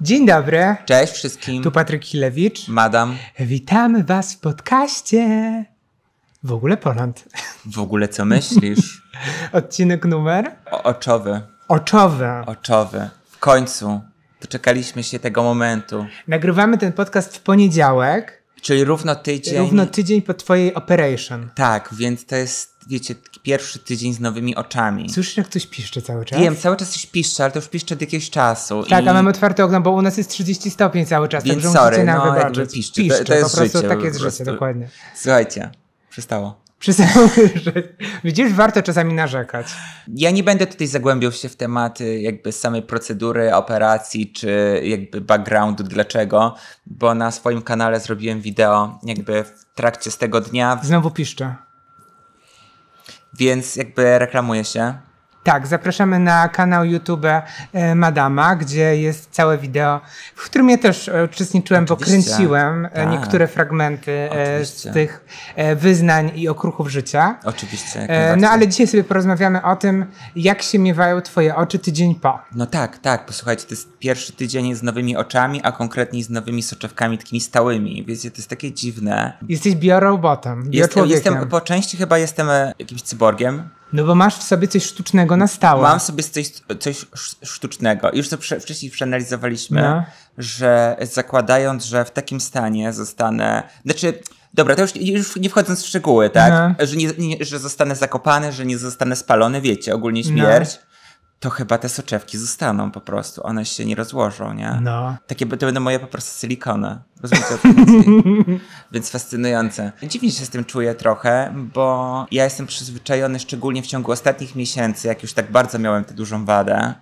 Dzień dobry, Cześć wszystkim. tu Patryk Chilewicz. Madam. Witamy Was w podcaście. W ogóle Poland. W ogóle co myślisz? Odcinek numer O, oczowy. oczowy. Oczowy. W końcu. Doczekaliśmy się tego momentu. Nagrywamy ten podcast w poniedziałek, Czyli równo tydzień. równo tydzień po Twojej operation. Tak, więc to jest, wiecie, pierwszy tydzień z nowymi oczami. Słyszysz, jak ktoś piszcze cały czas? Wiem, cały czas coś piszczy, ale to już piszczy od jakiegoś czasu. Tak, i... a mamy otwarte okno, bo u nas jest 30 stopni cały czas, Więc także sorry, musicie nam no, wybaczyć. jakby piszczy. To- Piszcze, to jest po prostu życie, tak jest życie, dokładnie. Słuchajcie, przestało. Przestało żyć. Widzisz, warto czasami narzekać. Ja nie będę tutaj zagłębiał się w tematy jakby samej procedury operacji, czy jakby backgroundu dlaczego, bo na swoim kanale zrobiłem wideo jakby w trakcie z tego dnia, Znowu piszcze. więc jakby reklamuję się. Tak, zapraszamy na kanał YouTube e, Madama, gdzie jest całe wideo, w którym ja też uczestniczyłem, bo Oczywiście. kręciłem e, Tak. niektóre fragmenty e, z Oczywiście. tych e, wyznań i okruchów życia. Oczywiście. No ale dzisiaj sobie porozmawiamy o tym, jak się miewają twoje oczy tydzień po. No tak, tak, posłuchajcie, to jest pierwszy tydzień z nowymi oczami, a konkretnie z nowymi soczewkami takimi stałymi. Wiecie, to jest takie dziwne. Jesteś biorobotem, Jestem, bioczłowiekiem. jestem, po części chyba jestem jakimś cyborgiem, No bo masz w sobie coś sztucznego na stałe. Mam sobie coś, coś sz- sztucznego. Już to wcześniej przeanalizowaliśmy, No. że zakładając, że w takim stanie zostanę. Znaczy, dobra, to już, już nie wchodząc w szczegóły, tak? Że, nie, nie, że zostanę zakopany, że nie zostanę spalony, wiecie, ogólnie śmierć. To chyba te soczewki zostaną po prostu. One się nie rozłożą, nie? No. Takie to będą moje po prostu silikony. Rozumiecie? Więc fascynujące. Dziwnie się z tym czuję trochę, bo ja jestem przyzwyczajony, szczególnie w ciągu ostatnich miesięcy, jak już tak bardzo miałem tę dużą wadę,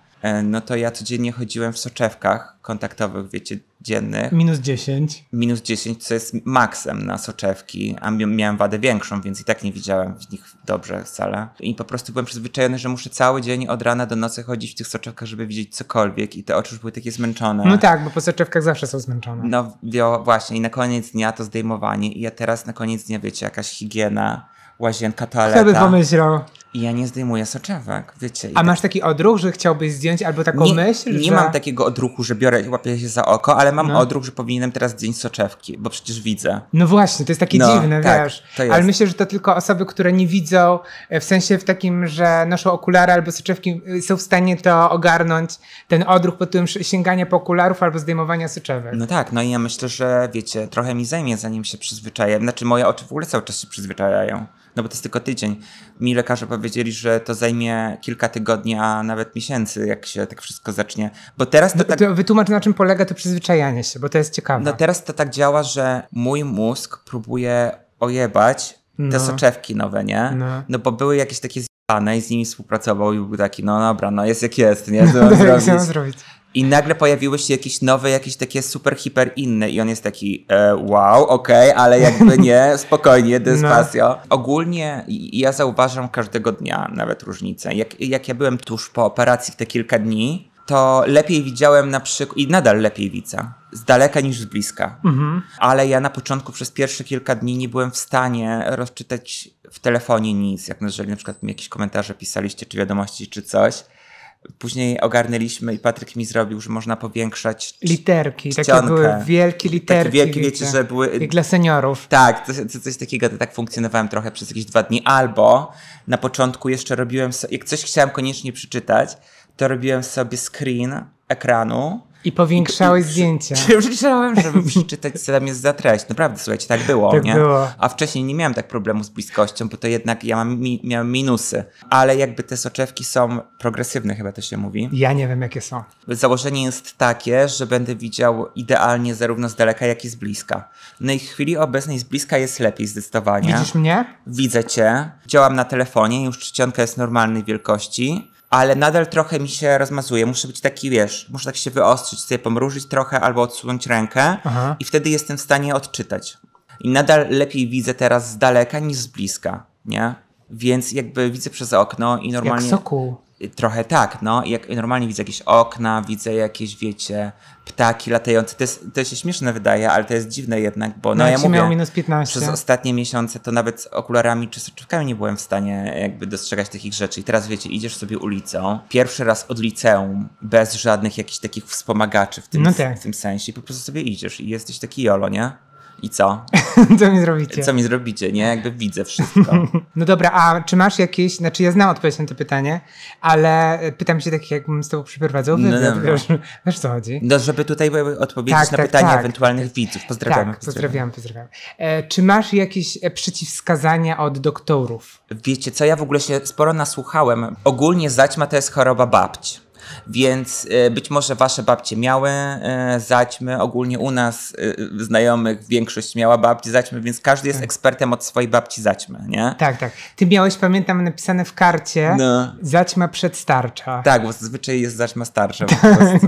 no to ja codziennie chodziłem w soczewkach kontaktowych, wiecie, dziennych. Minus 10. Minus 10, co jest maksem na soczewki, a mi- miałem wadę większą, więc i tak nie widziałem w nich dobrze wcale. I po prostu byłem przyzwyczajony, że muszę cały dzień od rana do nocy chodzić w tych soczewkach, żeby widzieć cokolwiek i te oczy już były takie zmęczone. No tak, bo po soczewkach zawsze są zmęczone. No wio, właśnie i na koniec dnia to zdejmowanie i ja teraz na koniec dnia, wiecie, jakaś higiena, łazienka, Kto by toaleta pomyślał? i ja nie zdejmuję soczewek, wiecie. I A tak- masz taki odruch, że chciałbyś zdjąć albo taką nie, myśl, nie że... mam takiego odruchu, że biorę, łapię się za oko, ale mam No. odruch, że powinienem teraz zdjąć soczewki, bo przecież widzę. No właśnie, to jest takie No, dziwne, tak, wiesz. Ale myślę, że to tylko osoby, które nie widzą, e, w sensie w takim, że noszą okulary albo soczewki, y, są w stanie to ogarnąć, ten odruch pod tym sięgania po okularów albo zdejmowania soczewek. No tak, no i ja myślę, że wiecie, trochę mi zajmie, zanim się przyzwyczaję. Znaczy moje oczy w ogóle cały czas się przyzwyczajają. No bo to jest tylko tydzień. Mi lekarze powiedzieli, że to zajmie kilka tygodni, a nawet miesięcy, jak się tak wszystko zacznie. Bo teraz to tak... To wytłumacz, na czym polega to przyzwyczajanie się, bo to jest ciekawe. No teraz to tak działa, że mój mózg próbuje ojebać te No. soczewki nowe, nie? No. No bo były jakieś takie zjebane i z nimi współpracował i był taki, no dobra, no jest jak jest, nie? Co mam Tak, zrobić? I nagle pojawiły się jakieś nowe, jakieś takie super, hiper inne i on jest taki, e, wow, okej, ale jakby nie, spokojnie, despacito. Ogólnie i- ja zauważam każdego dnia nawet różnicę. Jak, jak ja byłem tuż po operacji te kilka dni, to lepiej widziałem na przykład, i nadal lepiej widzę, z daleka niż z bliska. Ale ja na początku przez pierwsze kilka dni nie byłem w stanie rozczytać w telefonie nic, jak jeżeli na przykład mi jakieś komentarze pisaliście, czy wiadomości, czy coś. Później ogarnęliśmy i Patryk mi zrobił, że można powiększać. Literki, takie czcionkę. były wielkie literki. Takie wielkie, wiecie, że były. Jak dla seniorów. Tak, to coś takiego, tak funkcjonowałem trochę przez jakieś dwa dni. Albo na początku jeszcze robiłem, jak coś chciałem koniecznie przeczytać, to robiłem sobie screen ekranu. I powiększałeś zdjęcia. Przeczytałem, żeby przeczytać, co tam jest za treść. Naprawdę, słuchajcie, tak było, Tak nie? było. A wcześniej nie miałem tak problemu z bliskością, bo to jednak ja mam, mi, miałem minusy. Ale jakby te soczewki są progresywne, chyba to się mówi. Ja nie wiem, jakie są. Założenie jest takie, że będę widział idealnie zarówno z daleka, jak i z bliska. No i w chwili obecnej z bliska jest lepiej zdecydowanie. Widzisz mnie? Widzę cię, działam na telefonie, już czcionka jest normalnej wielkości, ale nadal trochę mi się rozmazuje. Muszę być taki, wiesz, muszę tak się wyostrzyć, sobie pomrużyć trochę albo odsunąć rękę Aha. i wtedy jestem w stanie odczytać. I nadal lepiej widzę teraz z daleka niż z bliska, nie? Więc jakby widzę przez okno i normalnie... Jak sokół. Trochę tak, no. Jak normalnie widzę jakieś okna, widzę jakieś, wiecie, ptaki latające. To, jest, to się śmieszne wydaje, ale to jest dziwne jednak, bo no, No, ja mówię, miało minus 15. przez ostatnie miesiące to nawet z okularami czy soczewkami nie byłem w stanie jakby dostrzegać takich rzeczy. I teraz wiecie, idziesz sobie ulicą, pierwszy raz od liceum, bez żadnych jakichś takich wspomagaczy w tym, No tak. w tym sensie i po prostu sobie idziesz i jesteś taki jolo, nie? I co? Co mi zrobicie? Co mi zrobicie, nie? Jakby widzę wszystko. No dobra, a czy masz jakieś, znaczy ja znam odpowiedź na to pytanie, ale e, pytam się tak jakbym z tobą przeprowadzał No wywiad, dobra. wiesz, wiesz co chodzi? No, żeby tutaj były odpowiedzieć Tak, na tak, pytania tak. ewentualnych widzów. Pozdrawiamy. tak, pozdrawiam, pozdrawiam. E, czy masz jakieś e, przeciwwskazania od doktorów? Wiecie co, ja w ogóle się sporo nasłuchałem. Ogólnie zaćma to jest choroba babci. Więc e, być może wasze babcie miały e, zaćmy. Ogólnie u nas e, znajomych większość miała babci zaćmy, więc każdy jest ekspertem od swojej babci zaćmy, nie? Tak, tak. Ty miałeś, pamiętam, napisane w karcie No. zaćma przedstarcza. Tak, bo zazwyczaj jest zaćma starsza po prostu.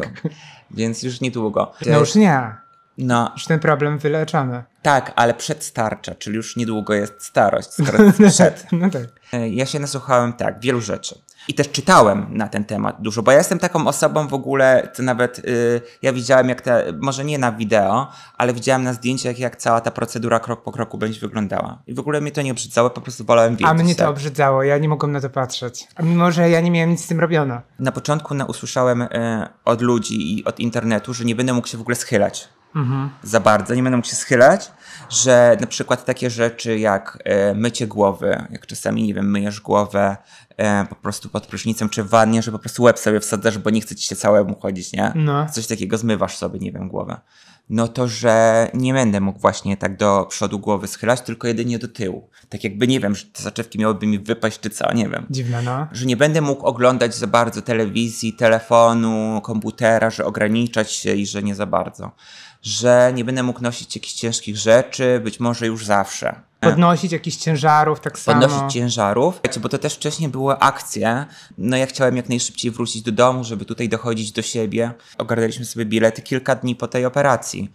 Więc już niedługo. No już nie, No, już ten problem wyleczony. tak, ale przedstarcza, czyli już niedługo jest starość, skoro jest przed. No tak. Ja się nasłuchałem tak, wielu rzeczy. I też czytałem na ten temat dużo, bo ja jestem taką osobą w ogóle, co nawet y, ja widziałem jak ta, może nie na wideo, ale widziałem na zdjęciach jak cała ta procedura krok po kroku będzie wyglądała. I w ogóle mnie to nie obrzydzało, po prostu wolałem wiedzieć. A mnie to tak. obrzydzało, ja nie mogłem na to patrzeć. A mimo, że ja nie miałem nic z tym robione. Na początku na, usłyszałem e, od ludzi i od internetu, że nie będę mógł się w ogóle schylać Mhm. za bardzo, nie będę mógł się schylać, że na przykład takie rzeczy jak e, mycie głowy, jak czasami, nie wiem, myjesz głowę e, po prostu pod prysznicem czy w wannie, że po prostu łeb sobie wsadzasz, bo nie chce ci się całemu chodzić, nie? No. Coś takiego, zmywasz sobie, nie wiem, głowę. No to, że nie będę mógł właśnie tak do przodu głowy schylać, tylko jedynie do tyłu. Tak jakby, nie wiem, że te soczewki miałyby mi wypaść czy co, nie wiem Dziwne, no. że nie będę mógł oglądać za bardzo telewizji, telefonu, komputera, że ograniczać się i że nie za bardzo. Że nie będę mógł nosić jakichś ciężkich rzeczy, być może już zawsze. Podnosić jakichś ciężarów, tak samo. Podnosić ciężarów, bo to też wcześniej były akcje. No ja chciałem jak najszybciej wrócić do domu, żeby tutaj dochodzić do siebie. Ogarnęliśmy sobie bilety kilka dni po tej operacji.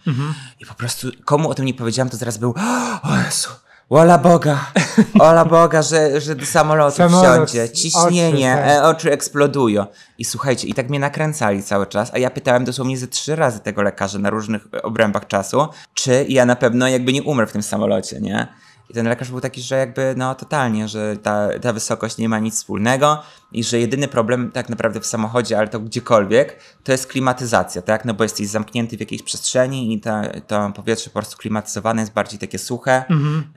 I po prostu komu o tym nie powiedziałem, to zaraz był o Jezu, Ola Boga, ola Boga, że, że do samolotu Samolot, wsiądzie, ciśnienie, oczy, tak. e, oczy eksplodują. I słuchajcie, i tak mnie nakręcali cały czas, a ja pytałem dosłownie ze trzy razy tego lekarza na różnych obrębach czasu, czy ja na pewno jakby nie umrę w tym samolocie, nie? I ten lekarz był taki, że jakby no totalnie, że ta, ta wysokość nie ma nic wspólnego i że jedyny problem tak naprawdę w samochodzie, ale to gdziekolwiek, to jest klimatyzacja, tak? No bo jesteś zamknięty w jakiejś przestrzeni i ta, to powietrze po prostu klimatyzowane jest bardziej takie suche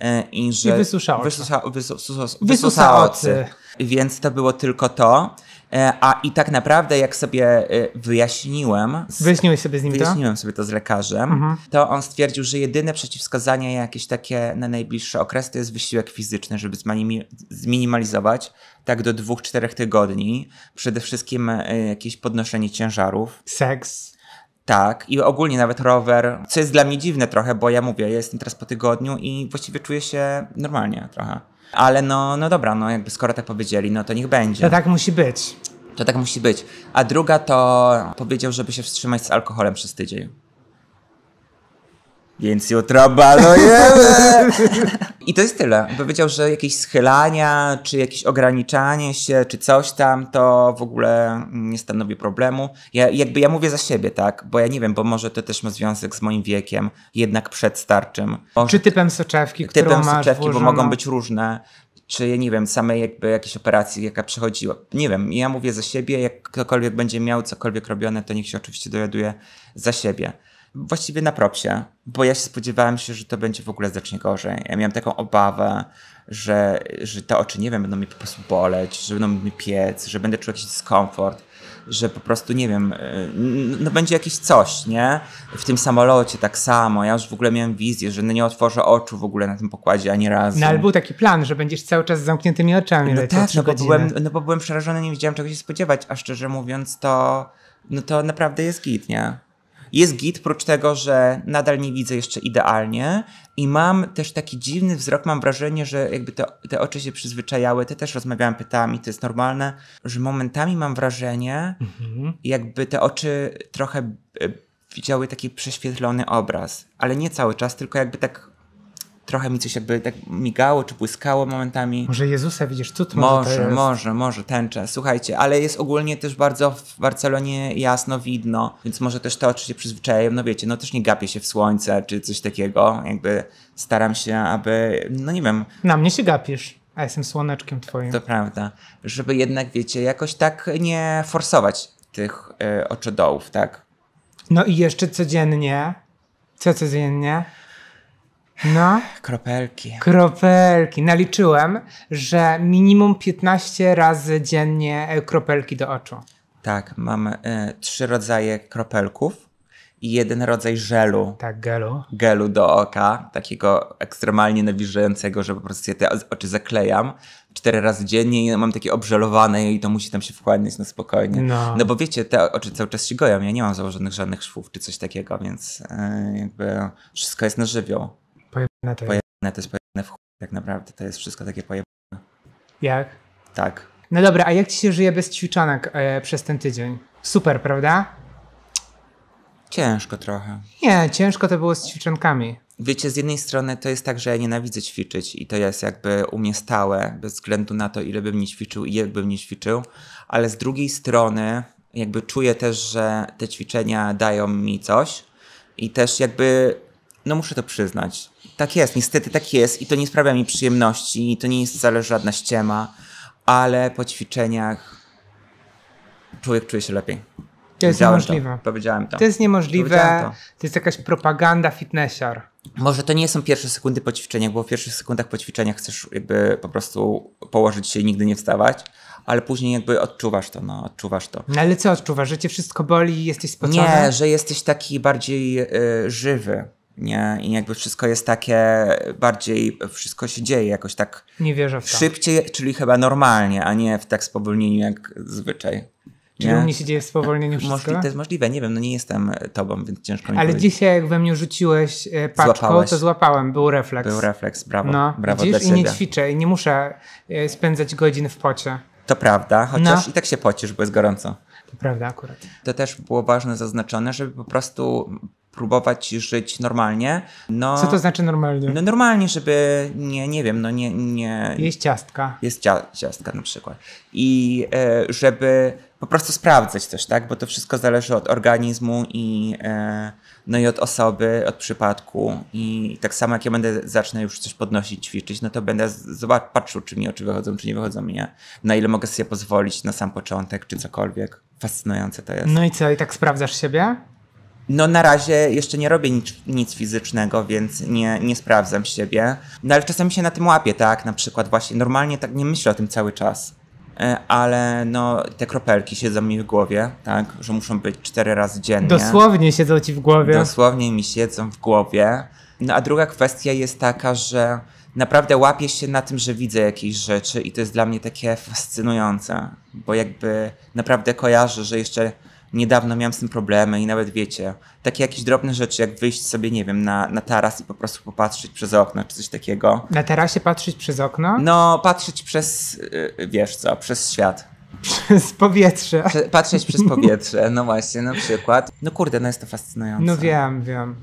e, i że... I wysusza oczy. Wysusza, wysu, wysu, Wysusa wysusa oczy. oczy. Więc to było tylko to. E, A i tak naprawdę, jak sobie e, wyjaśniłem, z, Wyjaśniłeś sobie z nim to? wyjaśniłem sobie to z lekarzem, Mhm. to on stwierdził, że jedyne przeciwwskazania jakieś takie na najbliższy okres to jest wysiłek fizyczny, żeby zminimalizować tak do dwóch, czterech tygodni. Przede wszystkim e, jakieś podnoszenie ciężarów. Seks. Tak, i ogólnie nawet rower, co jest dla mnie dziwne trochę, bo ja mówię, ja jestem teraz po tygodniu i właściwie czuję się normalnie trochę. Ale no, no dobra, no jakby skoro tak powiedzieli, no to niech będzie. To tak musi być. To tak musi być. A druga to powiedział, żeby się wstrzymać z alkoholem przez tydzień. Więc jutro balujemy! I to jest tyle. Powiedział, że jakieś schylania, czy jakieś ograniczanie się, czy coś tam, to w ogóle nie stanowi problemu. Ja, jakby ja mówię za siebie, tak? Bo ja nie wiem, bo może to też ma związek z moim wiekiem, jednak przedstarczym. Może Czy typem soczewki, którą typem masz soczewki, bo włożoną? mogą być różne. Czy ja nie wiem, samej jakby jakiejś operacji, jaka przechodziła. Nie wiem, ja mówię za siebie, jak ktokolwiek będzie miał cokolwiek robione, to niech się oczywiście dowiaduje za siebie. Właściwie na propsie, bo ja się spodziewałem się, że to będzie w ogóle znacznie gorzej. Ja miałem taką obawę, że, że te oczy, nie wiem, będą mi po prostu boleć, że będą mi piec, że będę czuł jakiś dyskomfort, że po prostu, nie wiem, y, no będzie jakieś coś, nie? W tym samolocie tak samo. Ja już w ogóle miałem wizję, że no nie otworzę oczu w ogóle na tym pokładzie ani razu. No ale był taki plan, że będziesz cały czas z zamkniętymi oczami No tak, no bo, byłem, no bo byłem przerażony, nie wiedziałem czego się spodziewać, a szczerze mówiąc to, no to naprawdę jest git, nie? Jest git, prócz tego, że nadal nie widzę jeszcze idealnie i mam też taki dziwny wzrok, mam wrażenie, że jakby te, te oczy się przyzwyczajały, ty też rozmawiałem pytami, to jest normalne, że momentami mam wrażenie, Mhm. jakby te oczy trochę e, widziały taki prześwietlony obraz, ale nie cały czas, tylko jakby tak trochę mi coś jakby tak migało czy błyskało momentami. Może Jezusa widzisz, cud może Może, może, może, tęczę. Słuchajcie, ale jest ogólnie też bardzo w Barcelonie jasno widno, więc może też to oczywiście przyzwyczajem, no wiecie, no też nie gapię się w słońce czy coś takiego, jakby staram się, aby, no nie wiem, Na mnie się gapisz, a jestem słoneczkiem twoim. to prawda, żeby jednak, wiecie, jakoś tak nie forsować tych y, oczodołów, tak? No i jeszcze codziennie. Co codziennie? No, Kropelki. kropelki. Naliczyłem, że minimum 15 razy dziennie e, kropelki do oczu. Tak, mam y, trzy rodzaje kropelków i jeden rodzaj żelu. Tak, gelu. gelu do oka, takiego ekstremalnie nawilżającego, że po prostu ja te oczy zaklejam cztery razy dziennie i mam takie obżelowane i to musi tam się wchłaniać na spokojnie. No. bo wiecie, te oczy cały czas się goją, ja nie mam założonych żadnych szwów czy coś takiego, więc e, jakby wszystko jest na żywioł. Pojebane to jest. Pojebane to jest pojebane w chuj, tak naprawdę, to jest wszystko takie pojebane. Jak? Tak. No dobra, a jak ci się żyje bez ćwiczonek e, przez ten tydzień? Super, prawda? Ciężko trochę. Nie, ciężko to było z ćwiczonkami. Wiecie, z jednej strony to jest tak, że ja nienawidzę ćwiczyć i to jest jakby u mnie stałe, bez względu na to, ile bym nie ćwiczył i jak bym nie ćwiczył, ale z drugiej strony jakby czuję też, że te ćwiczenia dają mi coś i też jakby, no muszę to przyznać. Tak jest, niestety tak jest i to nie sprawia mi przyjemności i to nie jest wcale żadna ściema, ale po ćwiczeniach człowiek czuje się lepiej. To jest Powiedziałem niemożliwe. To, powiedziałem to. To jest niemożliwe. To. to. jest jakaś propaganda fitnessiar. Może to nie są pierwsze sekundy po ćwiczeniach, bo w pierwszych sekundach po ćwiczeniach chcesz jakby po prostu położyć się i nigdy nie wstawać, ale później jakby odczuwasz to, no, odczuwasz to. No ale co odczuwasz? Że cię wszystko boli i jesteś spocony? Nie, że jesteś taki bardziej y, żywy, nie? I jakby wszystko jest takie bardziej, wszystko się dzieje jakoś tak Nie wierzę w to. szybciej, czyli chyba normalnie, a nie w tak spowolnieniu jak zwyczaj. Czyli nie? u mnie się dzieje w spowolnieniu wszystko? Możli, to jest możliwe, nie wiem, no nie jestem tobą, więc ciężko mi Ale powiedzieć. dzisiaj jak we mnie rzuciłeś e, paczką, Złapałeś. to złapałem, był refleks. Był refleks, brawo, No, brawo widzisz? I nie ćwiczę i nie muszę e, spędzać godzin w pocie. To prawda, chociaż No. i tak się pocisz, bo jest gorąco. To prawda akurat. To też było ważne zaznaczone, żeby po prostu próbować żyć normalnie. No, Co to znaczy normalnie? No normalnie, żeby nie, nie wiem, no nie... nie Jeść ciastka. jest cia, ciastka na przykład. I e, żeby po prostu sprawdzać też, tak? Bo to wszystko zależy od organizmu i, e, no i od osoby, od przypadku. I tak samo jak ja będę zacznę już coś podnosić, ćwiczyć, no to będę zobacz, patrzył, czy mi oczy wychodzą, czy nie wychodzą mi, nie? Na ile mogę sobie pozwolić na sam początek, czy cokolwiek. Fascynujące to jest. No i co, i tak sprawdzasz siebie? No na razie jeszcze nie robię nic, nic fizycznego, więc nie, nie sprawdzam siebie. No ale czasami się na tym łapię, tak? Na przykład właśnie normalnie tak nie myślę o tym cały czas. E, Ale no te kropelki siedzą mi w głowie, tak? Że muszą być cztery razy dziennie. Dosłownie siedzą ci w głowie. Dosłownie mi siedzą w głowie. No a druga kwestia jest taka, że naprawdę łapię się na tym, że widzę jakieś rzeczy i to jest dla mnie takie fascynujące, bo jakby naprawdę kojarzę, że jeszcze niedawno miałem z tym problemy i nawet wiecie, takie jakieś drobne rzeczy, jak wyjść sobie, nie wiem, na, na taras i po prostu popatrzeć przez okno czy coś takiego. Na tarasie patrzeć przez okno? No, patrzeć przez, yy, wiesz co, przez świat. Przez powietrze. Patrzeć przez powietrze, no właśnie, na przykład. No kurde, no jest to fascynujące. No wiem, wiem.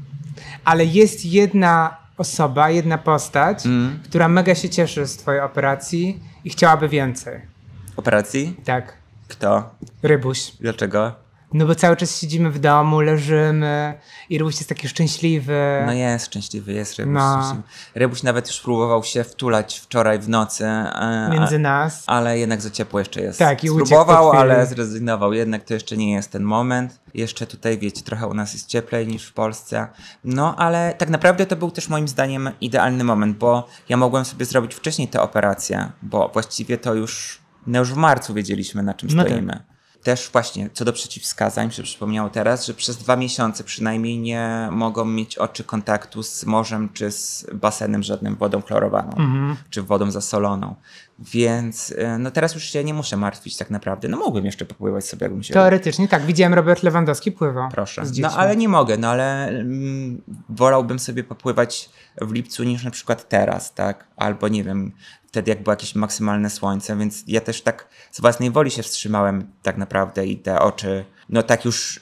Ale jest jedna osoba, jedna postać, Mm. która mega się cieszy z twojej operacji i chciałaby więcej. Operacji? Tak, Kto? Rybuś. Dlaczego? No bo cały czas siedzimy w domu, leżymy i Rybuś jest taki szczęśliwy. No jest szczęśliwy, jest Rybuś. No. Rybuś nawet już próbował się wtulać wczoraj w nocy, e, Między a, nas. ale jednak za ciepło jeszcze jest. Tak, i Spróbował, ale zrezygnował. Jednak to jeszcze nie jest ten moment. Jeszcze tutaj, wiecie, trochę u nas jest cieplej niż w Polsce. No, ale tak naprawdę to był też moim zdaniem idealny moment, bo ja mogłem sobie zrobić wcześniej tę operację, bo właściwie to już, no już w marcu wiedzieliśmy, na czym No tak. Też właśnie, co do przeciwwskazań, się przypomniało teraz, że przez dwa miesiące przynajmniej nie mogą mieć oczy kontaktu z morzem czy z basenem żadnym wodą chlorowaną, Mhm. czy wodą zasoloną. Więc y, no teraz już się nie muszę martwić tak naprawdę. No mógłbym jeszcze popływać sobie, jakbym się... Teoretycznie tak, widziałem Robert Lewandowski pływał. Proszę. No ale nie mogę, no ale mm, wolałbym sobie popływać w lipcu niż na przykład teraz, tak? Albo nie wiem, wtedy jak było jakieś maksymalne słońce, więc ja też tak z własnej woli się wstrzymałem tak naprawdę i te oczy, no tak już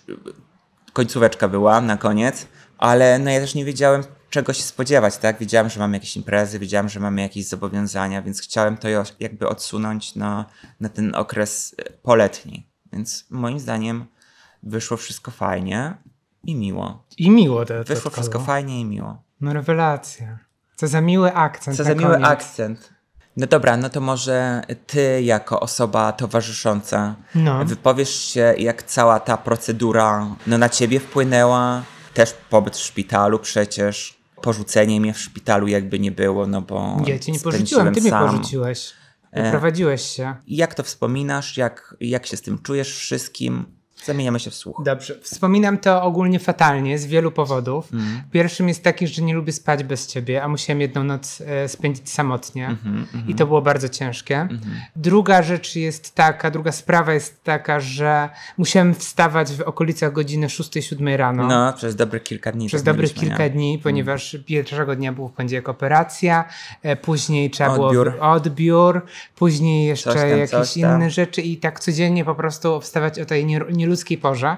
końcóweczka była na koniec, ale no ja też nie wiedziałem czego się spodziewać, tak? Wiedziałem, że mamy jakieś imprezy, wiedziałem, że mamy jakieś zobowiązania, więc chciałem to jakby odsunąć na, na ten okres e, poletni. Więc moim zdaniem wyszło wszystko fajnie i miło. I miło to. Wyszło wszystko fajnie i miło. No rewelacja. Co za miły akcent. Co za miły koniec. akcent. No dobra, no to może ty jako osoba towarzysząca no. wypowiesz się, jak cała ta procedura no, na ciebie wpłynęła. Też pobyt w szpitalu przecież. Porzucenie mnie w szpitalu jakby nie było, no bo. Ja cię nie porzuciłem, ty sam. mnie porzuciłeś. E, Wyprowadziłeś się. Jak to wspominasz? Jak, jak się z tym czujesz wszystkim? Zamieniamy się w słuch. Dobrze. Wspominam to ogólnie fatalnie z wielu powodów. Mm. Pierwszym jest taki, że nie lubię spać bez ciebie, a musiałem jedną noc e, spędzić samotnie mm -hmm, mm i to było bardzo ciężkie. -hmm. Druga rzecz jest taka, druga sprawa jest taka, że musiałem wstawać w okolicach godziny 6-7 rano. No, przez dobre kilka dni. Przez dobrych kilka nie? dni, ponieważ mm. pierwszego dnia był w poniedziałek operacja, e, później trzeba odbiór. było odbiór, później jeszcze tam, jakieś inne rzeczy i tak codziennie po prostu wstawać o tej nie, nie ludzkiej porze,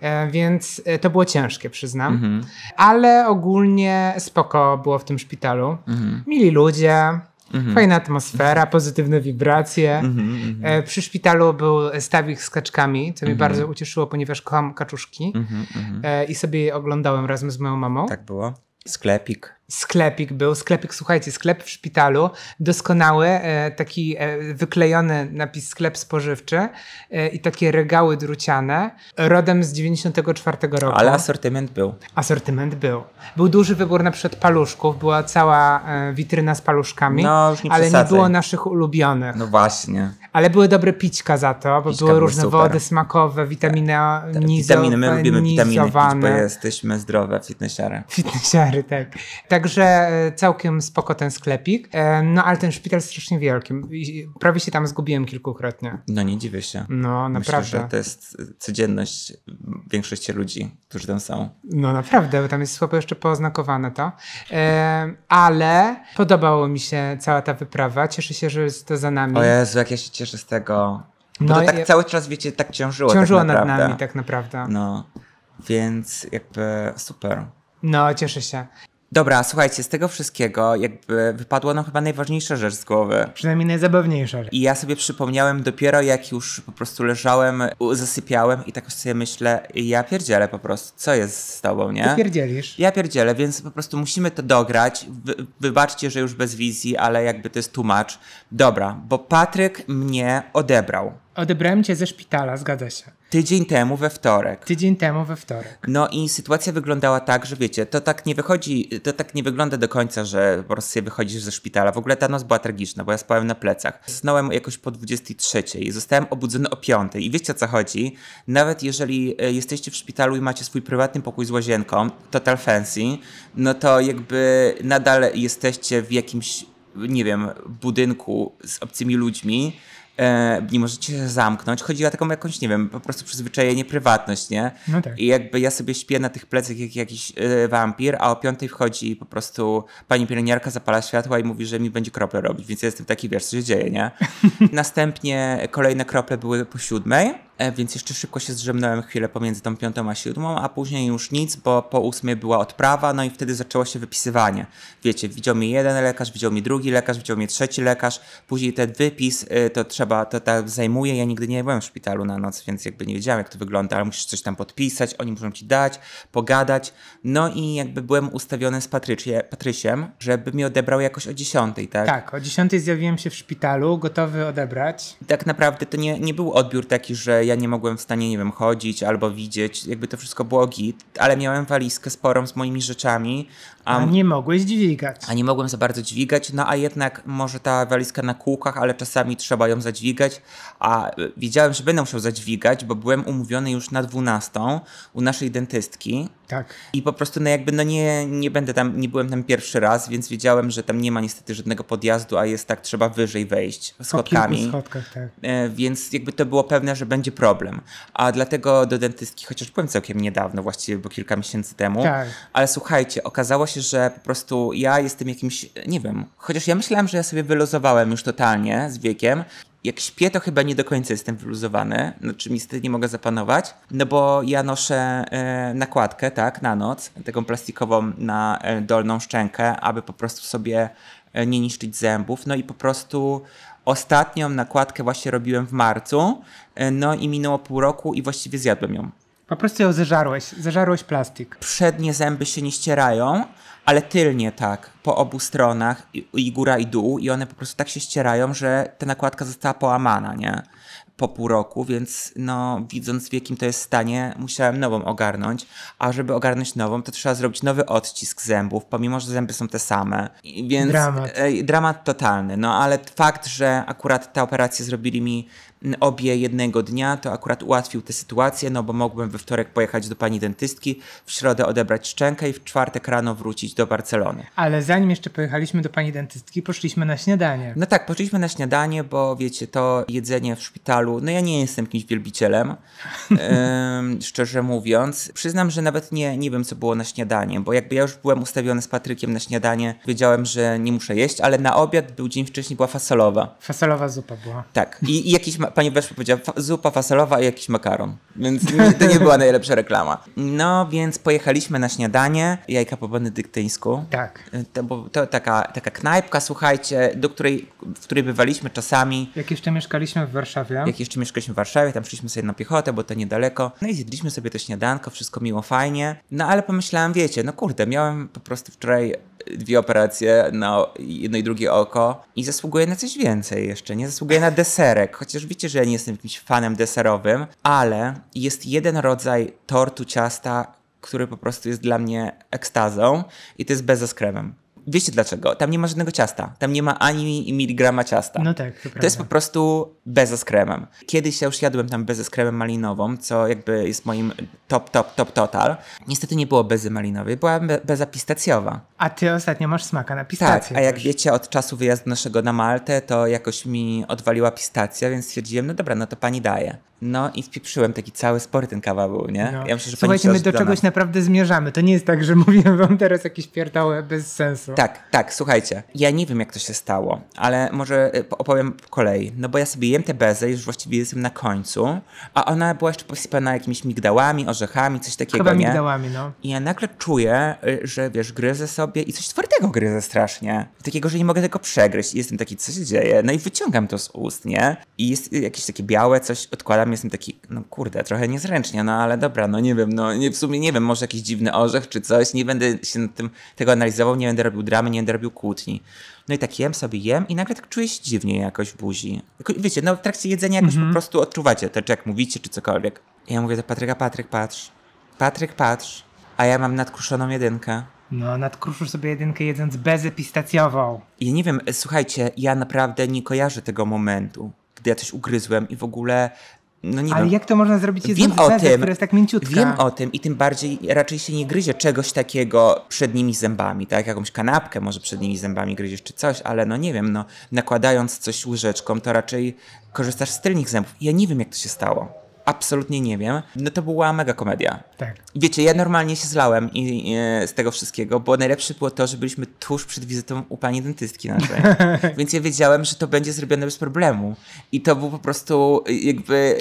e, więc e, to było ciężkie, przyznam. Mhm. Ale ogólnie spoko było w tym szpitalu. Mhm. Mili ludzie, Mhm. Fajna atmosfera, pozytywne wibracje. Mhm, mhm. E, przy szpitalu był stawik z kaczkami, co mnie mhm. bardzo ucieszyło, ponieważ kocham kaczuszki mhm, e, i sobie je oglądałem razem z moją mamą. Tak było. Sklepik sklepik był, sklepik, słuchajcie, sklep w szpitalu, doskonały, e, taki e, wyklejony napis sklep spożywczy e, i takie regały druciane, rodem z 94 roku. Ale asortyment był. Asortyment był. Był duży wybór na przykład paluszków, była cała witryna z paluszkami, no, już nie ale nie było naszych ulubionych. No właśnie. Ale były dobre pićka za to, bo pićka były różne super. wody smakowe, witaminy nizowane. Witaminy, my lubimy witaminy bo jesteśmy zdrowe, fitnessiary. Fitnessiary, tak. Także e, całkiem spoko ten sklepik. E, no ale ten szpital jest strasznie wielki. Prawie się tam zgubiłem kilkukrotnie. No nie dziwię się. No naprawdę. Myślę, że to jest codzienność większości ludzi, którzy tam są. No naprawdę, bo tam jest słabo jeszcze pooznakowane to. E, ale podobało mi się cała ta wyprawa. Cieszę się, że jest to za nami. O Jezu, jak ja się cieszę z tego. Bo no, to tak ja... cały czas, wiecie, tak ciążyło. Ciążyło tak nad nami tak naprawdę. No, więc jakby super. No, cieszę się. Dobra, słuchajcie, z tego wszystkiego jakby wypadła nam chyba najważniejsza rzecz z głowy. Przynajmniej najzabawniejsza. I ja sobie przypomniałem dopiero jak już po prostu leżałem, zasypiałem i tak sobie myślę, ja pierdzielę po prostu, co jest z tobą, nie? Ty pierdzielisz. Ja pierdzielę, więc po prostu musimy to dograć. Wy, wybaczcie, że już bez wizji, ale jakby to jest tłumacz. Dobra, bo Patryk mnie odebrał. Odebrałem cię ze szpitala, zgadza się. Tydzień temu we wtorek. Tydzień temu we wtorek. No i sytuacja wyglądała tak, że wiecie, to tak nie wychodzi, to tak nie wygląda do końca, że po prostu wychodzisz ze szpitala. W ogóle ta noc była tragiczna, bo ja spałem na plecach. Zasnąłem jakoś po 23 i zostałem obudzony o 5. I wiecie o co chodzi? Nawet jeżeli e, jesteście w szpitalu i macie swój prywatny pokój z łazienką, total fancy, no to jakby nadal jesteście w jakimś, nie wiem, budynku z obcymi ludźmi, e, nie możecie się zamknąć. Chodzi o taką jakąś, nie wiem, po prostu przyzwyczajenie, prywatność, nie? No tak. I jakby ja sobie śpię na tych plecach jak jakiś e, wampir, a o piątej wchodzi po prostu pani pielęgniarka zapala światła i mówi, że mi będzie krople robić, więc ja jestem taki, wiesz, co się dzieje, nie? Następnie kolejne krople były po siódmej więc jeszcze szybko się zdrzemnąłem chwilę pomiędzy tą piątą a siódmą, a później już nic, bo po ósmej była odprawa, no i wtedy zaczęło się wypisywanie. Wiecie, widział mnie jeden lekarz, widział mnie drugi lekarz, widział mnie trzeci lekarz, później ten wypis e, to trzeba, to tak zajmuje, ja nigdy nie byłem w szpitalu na noc, więc jakby nie wiedziałem jak to wygląda, ale musisz coś tam podpisać, oni muszą ci dać, pogadać, no i jakby byłem ustawiony z Patrycie, Patrysiem, żeby mnie odebrał jakoś o dziesiątej, tak? Tak, o dziesiątej zjawiłem się w szpitalu, gotowy odebrać. Tak naprawdę to nie, nie był odbiór taki, że ja nie mogłem w stanie, nie wiem, chodzić albo widzieć, jakby to wszystko było git, ale miałem walizkę sporą z moimi rzeczami. A, a nie mogłeś dźwigać. A nie mogłem za bardzo dźwigać, no a jednak może ta walizka na kółkach, ale czasami trzeba ją zadźwigać, a wiedziałem, że będę musiał zadźwigać, bo byłem umówiony już na 12 u naszej dentystki. Tak. I po prostu no jakby no nie, nie będę tam, nie byłem tam pierwszy raz, więc wiedziałem, że tam nie ma niestety żadnego podjazdu, a jest tak, trzeba wyżej wejść schodkami. Schodkach, tak. E, więc jakby to było pewne, że będzie problem. A dlatego do dentystki, chociaż byłem całkiem niedawno, właściwie, bo kilka miesięcy temu. Tak. Ale słuchajcie, okazało się, że po prostu ja jestem jakimś, nie wiem, chociaż ja myślałem, że ja sobie wylozowałem już totalnie z wiekiem, jak śpię, to chyba nie do końca jestem wyluzowany, znaczy niestety nie mogę zapanować, no bo ja noszę e, nakładkę, tak, na noc, taką plastikową na e, dolną szczękę, aby po prostu sobie e, nie niszczyć zębów, no i po prostu ostatnią nakładkę właśnie robiłem w marcu, e, no i minęło pół roku i właściwie zjadłem ją. Po prostu ją zeżarłeś, zeżarłeś plastik. Przednie zęby się nie ścierają, ale tylnie tak, po obu stronach, i, i góra i dół, i one po prostu tak się ścierają, że ta nakładka została połamana, nie? po pół roku, więc no, widząc w jakim to jest stanie, musiałem nową ogarnąć. A żeby ogarnąć nową, to trzeba zrobić nowy odcisk zębów, pomimo, że zęby są te same. Więc dramat. E, dramat totalny. No ale fakt, że akurat tę operację zrobili mi obie jednego dnia, to akurat ułatwił tę sytuację, no bo mogłem we wtorek pojechać do pani dentystki, w środę odebrać szczękę i w czwartek rano wrócić do Barcelony. Ale zanim jeszcze pojechaliśmy do pani dentystki, poszliśmy na śniadanie. No tak, poszliśmy na śniadanie, bo wiecie, to jedzenie w szpitalu, no ja nie jestem jakimś wielbicielem, szczerze mówiąc. Przyznam, że nawet nie, nie wiem, co było na śniadanie, bo jakby ja już byłem ustawiony z Patrykiem na śniadanie, wiedziałem, że nie muszę jeść, ale na obiad był dzień wcześniej, była fasolowa. Fasolowa zupa była. Tak, i, i jakiś ma pani weszła powiedziała zupa fasolowa i jakiś makaron. Więc to nie była najlepsza reklama. No więc pojechaliśmy na śniadanie, jajka po benedyktyńsku. Tak. To, bo, to taka, taka knajpka, słuchajcie, do której, w której bywaliśmy czasami. Jak jeszcze mieszkaliśmy w Warszawie. Jak jeszcze mieszkaliśmy w Warszawie, tam szliśmy sobie na piechotę, bo to niedaleko. No i zjedliśmy sobie to śniadanko, wszystko miło, fajnie. No ale pomyślałem, wiecie, no kurde, miałem po prostu wczoraj dwie operacje na jedno i drugie oko i zasługuję na coś więcej jeszcze, nie? Zasługuję na deserek, chociaż wiecie, że ja nie jestem jakimś fanem deserowym, ale jest jeden rodzaj tortu ciasta, który po prostu jest dla mnie ekstazą i to jest bez z kremem. Wiecie dlaczego? Tam nie ma żadnego ciasta. Tam nie ma ani miligrama ciasta. No tak, to, to jest po prostu beza z kremem. Kiedyś ja już jadłem tam bezę z kremem malinową, co jakby jest moim top, top, top total. Niestety nie było bezy malinowej, była beza pistacjowa. A ty ostatnio masz smaka na pistację. Tak, a jak też. wiecie, od czasu wyjazdu naszego na Maltę, to jakoś mi odwaliła pistacja, więc stwierdziłem, no dobra, no to pani daje. No i wpieprzyłem taki cały spory ten kawał był, nie? No. Ja myślę, że Słuchajcie, my do czegoś naprawdę zmierzamy. To nie jest tak, że mówię wam teraz jakieś pierdoły bez sensu. Tak, tak, słuchajcie. Ja nie wiem, jak to się stało, ale może y, opowiem po kolei. No bo ja sobie jem tę bezę, już właściwie jestem na końcu, a ona była jeszcze posypana jakimiś migdałami, orzechami, coś takiego, Chyba nie? migdałami, no. I ja nagle czuję, y, że wiesz, gryzę sobie i coś twardego gryzę strasznie. Takiego, że nie mogę tego przegryźć. I jestem taki, co się dzieje? No i wyciągam to z ust, nie? I jest jakieś takie białe coś, odkładam jestem taki, no kurde, trochę niezręcznie, no ale dobra, no nie wiem, no nie, w sumie nie wiem, może jakiś dziwny orzech czy coś, nie będę się nad tym tego analizował, nie będę robił dramy, nie będę robił kłótni. No i tak jem sobie, jem i nagle tak czuję się dziwnie jakoś w buzi. Wiecie, no w trakcie jedzenia jakoś mm -hmm. po prostu odczuwacie to, czy jak mówicie, czy cokolwiek. I ja mówię do Patryka, Patryk, patrz. Patryk, patrz. A ja mam nadkruszoną jedynkę. No, nadkruszysz sobie jedynkę jedząc bezę pistacjową. Ja nie wiem, słuchajcie, ja naprawdę nie kojarzę tego momentu gdy ja coś ugryzłem i w ogóle no nie Ale wiem. jak to można zrobić wiem o tym, która jest tak mięciutka? Wiem o tym i tym bardziej raczej się nie gryzie czegoś takiego przednimi zębami, tak? Jakąś kanapkę może przednimi zębami gryziesz czy coś, ale no nie wiem, no nakładając coś łyżeczką, to raczej korzystasz z tylnych zębów. Ja nie wiem, jak to się stało absolutnie nie wiem. No to była mega komedia. Tak. Wiecie, ja normalnie się zlałem i, i, z tego wszystkiego, bo najlepsze było to, że byliśmy tuż przed wizytą u pani dentystki naszej. Więc ja wiedziałem, że to będzie zrobione bez problemu. I to był po prostu jakby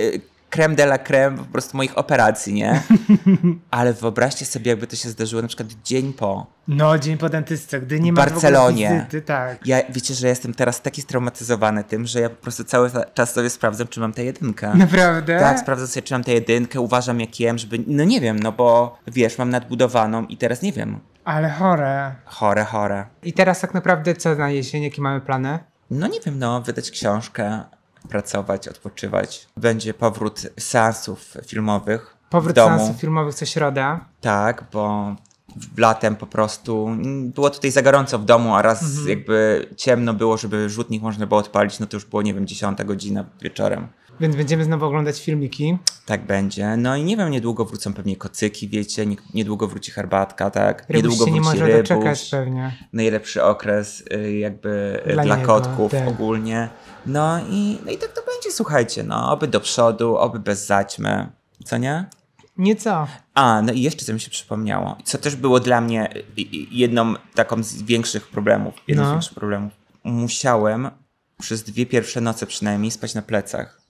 creme de la creme po prostu moich operacji, nie? Ale wyobraźcie sobie, jakby to się zdarzyło na przykład dzień po. No, dzień po dentystce, gdy nie ma Barcelonie. wizyty, tak. Ja, wiecie, że jestem teraz taki straumatyzowany tym, że ja po prostu cały czas sobie sprawdzam, czy mam tę jedynkę. Naprawdę? Tak, sprawdzam sobie, czy mam tę jedynkę, uważam jak jem, żeby, no nie wiem, no bo wiesz, mam nadbudowaną i teraz nie wiem. Ale chore. Chore, chore. I teraz tak naprawdę co na jesień, jakie mamy plany? No nie wiem, no, wydać książkę, pracować, odpoczywać. Będzie powrót seansów filmowych. Powrót seansów filmowych co środa. Tak, bo latem po prostu było tutaj za gorąco w domu, a raz mhm. jakby ciemno było, żeby rzutnik można było odpalić, no to już było, nie wiem, 10 godzina wieczorem. Więc będziemy znowu oglądać filmiki. Tak będzie. No i nie wiem, niedługo wrócą pewnie kocyki, wiecie, niedługo wróci herbatka, tak? Rybuś niedługo się wróci nie może rybuś. doczekać pewnie. Najlepszy okres y, jakby dla, dla niego, kotków tak. ogólnie. No i, no i tak to będzie, słuchajcie, no, oby do przodu, oby bez zaćmy. Co nie? Nieco. A, no i jeszcze co mi się przypomniało, co też było dla mnie jedną taką z większych problemów, jednym No. z większych problemów. Musiałem przez dwie pierwsze noce przynajmniej spać na plecach.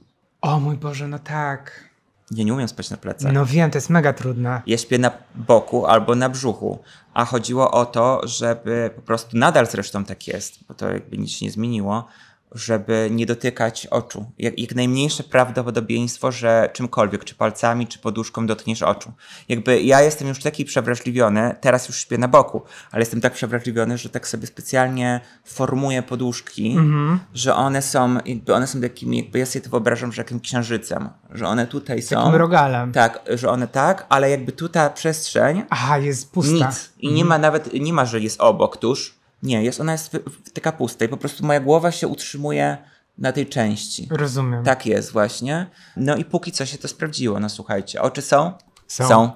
O mój Boże, no tak. Ja nie umiem spać na plecach. No wiem, to jest mega trudne. Ja śpię na boku albo na brzuchu, a chodziło o to, żeby po prostu nadal zresztą tak jest, bo to jakby nic się nie zmieniło, żeby nie dotykać oczu. Jak, jak, najmniejsze prawdopodobieństwo, że czymkolwiek, czy palcami, czy poduszką dotkniesz oczu. Jakby ja jestem już taki przewrażliwiony, teraz już śpię na boku, ale jestem tak przewrażliwiony, że tak sobie specjalnie formuję poduszki, mm-hmm. że one są, jakby one są takimi, jakby ja sobie to wyobrażam, że jakim księżycem, że one tutaj są. Takim rogalem. Tak, że one tak, ale jakby tutaj przestrzeń. Aha, jest pusta. Nic. I mm-hmm. nie ma nawet, nie ma, że jest obok tuż nie, jest, ona jest taka pusta i po prostu moja głowa się utrzymuje na tej części. Rozumiem. Tak jest właśnie. No i póki co się to sprawdziło. No słuchajcie, oczy są? Są. są.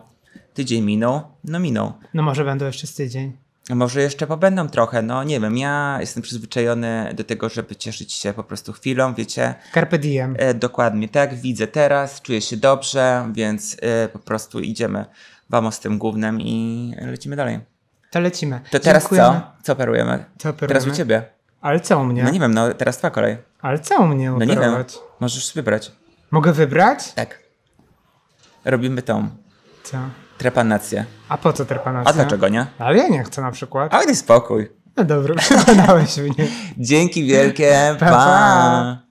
Tydzień minął? No minął. No może będą jeszcze z tydzień. Może jeszcze pobędą trochę, no nie wiem, ja jestem przyzwyczajony do tego, żeby cieszyć się po prostu chwilą, wiecie. Carpe diem. E, dokładnie tak, widzę teraz, czuję się dobrze, więc e, po prostu idziemy wamos z tym głównym i lecimy dalej. To lecimy. To teraz Dziękujemy. co? Co operujemy? Co operujemy? Teraz u ciebie. Ale co u mnie? No nie wiem, no teraz twoja kolej. Ale co u mnie operować? No nie wiem. Możesz wybrać. Mogę wybrać? Tak. Robimy tą. Co? Trepanację. A po co trepanacja? A dlaczego nie? Ale ja nie chcę na przykład. Ale spokój. No dobra, przekonałeś mnie. Dzięki wielkie. pa. pa.